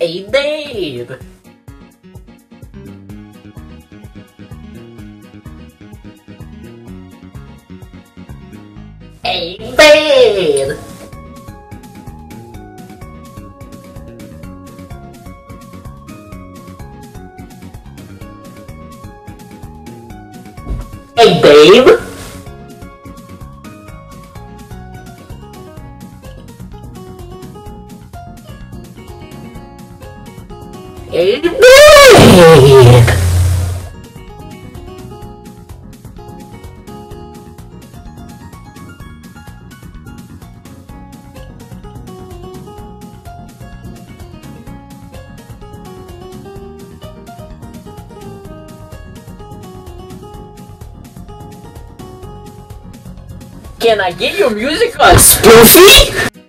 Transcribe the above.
Hey, babe. Hey, babe. Hey, babe. Babe. Can I get your music on Spoofy?